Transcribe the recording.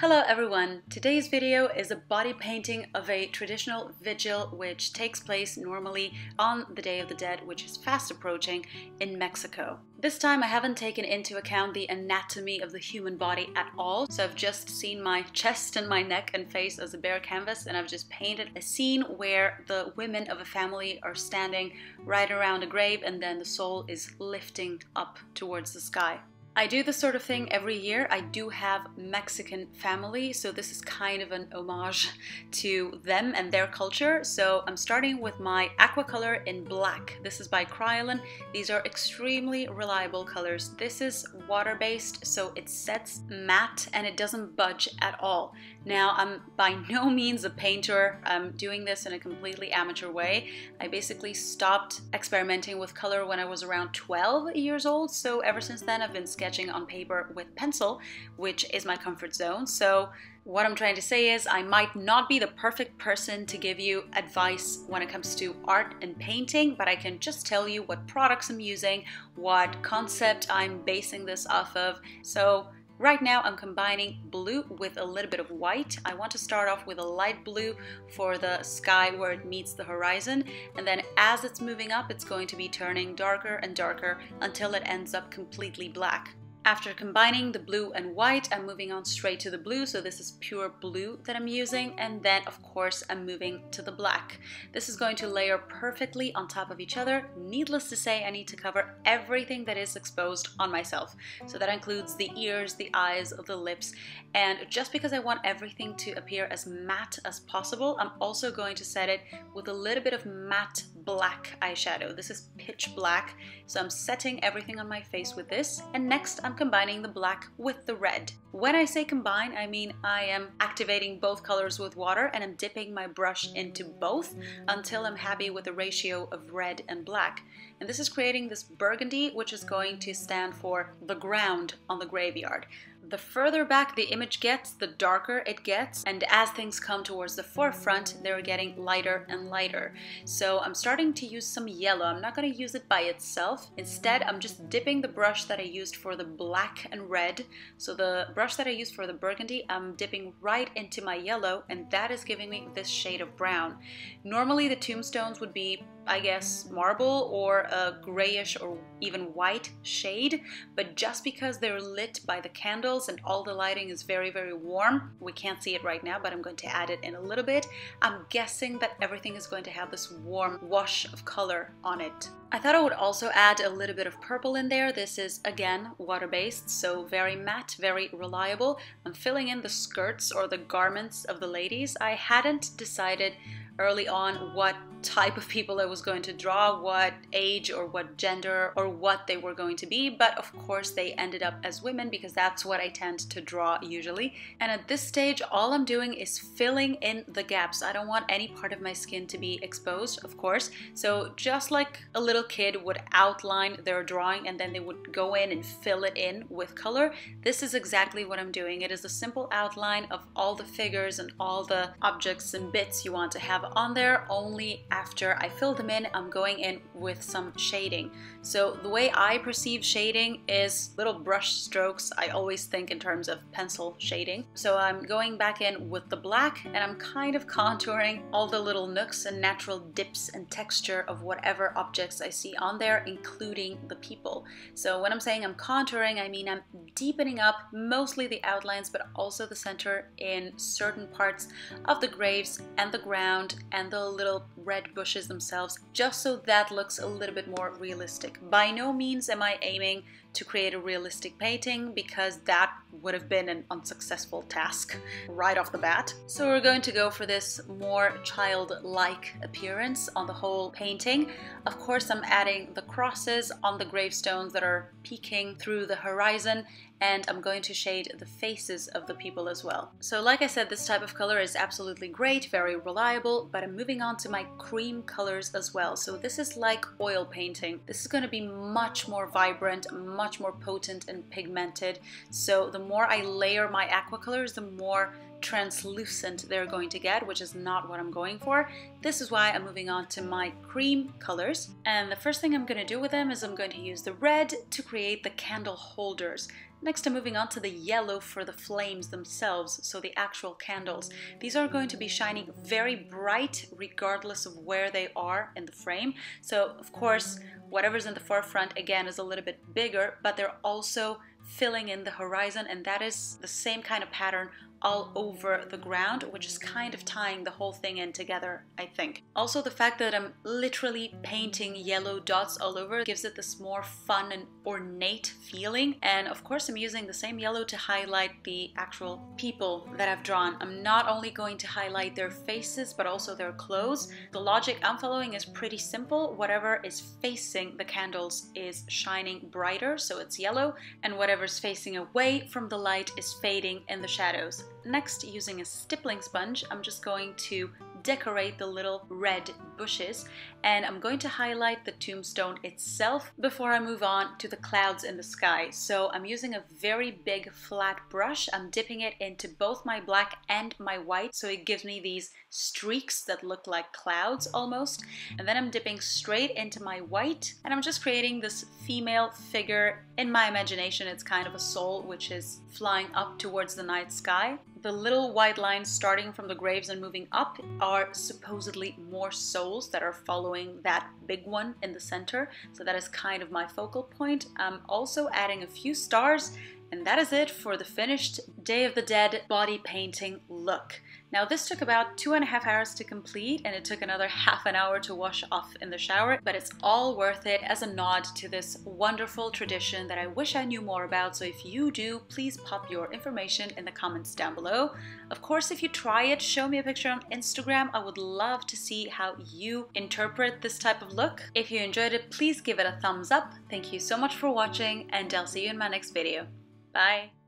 Hello everyone! Today's video is a body painting of a traditional vigil which takes place normally on the Day of the Dead, which is fast approaching in Mexico. This time I haven't taken into account the anatomy of the human body at all, so I've just seen my chest and my neck and face as a bare canvas and I've just painted a scene where the women of a family are standing right around a grave and then the soul is lifting up towards the sky. I do this sort of thing mm. every year. I do have Mexican family, so this is kind of an homage to them and their culture. So I'm starting with my aqua color in black. This is by Kryolan. These are extremely reliable colors. This is water-based, so it sets matte and it doesn't budge at all. Now, I'm by no means a painter. I'm doing this in a completely amateur way. I basically stopped experimenting with color when I was around 12 years old, so ever since then I've been sketching on paper with pencil, which is my comfort zone. So what I'm trying to say is I might not be the perfect person to give you advice when it comes to art and painting, but I can just tell you what products I'm using, what concept I'm basing this off of. So Right now I'm combining blue with a little bit of white. I want to start off with a light blue for the sky where it meets the horizon and then as it's moving up it's going to be turning darker and darker until it ends up completely black. After combining the blue and white, I'm moving on straight to the blue. So this is pure blue that I'm using. And then of course, I'm moving to the black. This is going to layer perfectly on top of each other. Needless to say, I need to cover everything that is exposed on myself. So that includes the ears, the eyes, the lips. And just because I want everything to appear as matte as possible, I'm also going to set it with a little bit of matte black eyeshadow. This is pitch black. So I'm setting everything on my face with this. And next I'm combining the black with the red. When I say combine, I mean I am activating both colors with water and I'm dipping my brush into both until I'm happy with the ratio of red and black. And this is creating this burgundy, which is going to stand for the ground on the graveyard. The further back the image gets, the darker it gets, and as things come towards the forefront, they're getting lighter and lighter. So I'm starting to use some yellow. I'm not going to use it by itself. Instead, I'm just dipping the brush that I used for the black and red. So the brush that I used for the burgundy, I'm dipping right into my yellow, and that is giving me this shade of brown. Normally the tombstones would be I guess, marble or a grayish or even white shade, but just because they're lit by the candles and all the lighting is very, very warm, we can't see it right now, but I'm going to add it in a little bit, I'm guessing that everything is going to have this warm wash of color on it. I thought I would also add a little bit of purple in there. This is, again, water-based, so very matte, very reliable. I'm filling in the skirts or the garments of the ladies. I hadn't decided early on what type of people I was going to draw, what age or what gender or what they were going to be, but of course they ended up as women because that's what I tend to draw usually. And at this stage, all I'm doing is filling in the gaps. I don't want any part of my skin to be exposed, of course. So just like a little kid would outline their drawing and then they would go in and fill it in with color, this is exactly what I'm doing. It is a simple outline of all the figures and all the objects and bits you want to have on there, only after I fill them in, I'm going in with some shading. So the way I perceive shading is little brush strokes. I always think in terms of pencil shading. So I'm going back in with the black and I'm kind of contouring all the little nooks and natural dips and texture of whatever objects I see on there, including the people. So when I'm saying I'm contouring, I mean I'm deepening up mostly the outlines, but also the center in certain parts of the graves and the ground and the little red bushes themselves, just so that looks a little bit more realistic. By no means am I aiming to create a realistic painting because that would have been an unsuccessful task right off the bat. So we're going to go for this more childlike appearance on the whole painting. Of course I'm adding the crosses on the gravestones that are peeking through the horizon and I'm going to shade the faces of the people as well. So like I said, this type of color is absolutely great, very reliable, but I'm moving on to my cream colors as well. So this is like oil painting. This is going to be much more vibrant, much more potent and pigmented. So the more I layer my aqua colors, the more translucent they're going to get, which is not what I'm going for. This is why I'm moving on to my cream colors. And the first thing I'm going to do with them is I'm going to use the red to create the candle holders. Next I'm moving on to the yellow for the flames themselves, so the actual candles. These are going to be shining very bright regardless of where they are in the frame. So of course, whatever's in the forefront again is a little bit bigger, but they're also filling in the horizon and that is the same kind of pattern all over the ground, which is kind of tying the whole thing in together, I think. Also, the fact that I'm literally painting yellow dots all over gives it this more fun and ornate feeling. And of course, I'm using the same yellow to highlight the actual people that I've drawn. I'm not only going to highlight their faces, but also their clothes. The logic I'm following is pretty simple. Whatever is facing the candles is shining brighter, so it's yellow, and whatever's facing away from the light is fading in the shadows. Next, using a stippling sponge, I'm just going to decorate the little red bushes and I'm going to highlight the tombstone itself before I move on to the clouds in the sky. So I'm using a very big flat brush. I'm dipping it into both my black and my white so it gives me these streaks that look like clouds almost. And then I'm dipping straight into my white and I'm just creating this female figure. In my imagination it's kind of a soul which is flying up towards the night sky. The little white lines starting from the graves and moving up are supposedly more souls that are following that big one in the center. So that is kind of my focal point. I'm also adding a few stars and that is it for the finished Day of the Dead body painting look. Now this took about two and a half hours to complete and it took another half an hour to wash off in the shower, but it's all worth it as a nod to this wonderful tradition that I wish I knew more about. So if you do, please pop your information in the comments down below. Of course, if you try it, show me a picture on Instagram. I would love to see how you interpret this type of look. If you enjoyed it, please give it a thumbs up. Thank you so much for watching and I'll see you in my next video. Bye.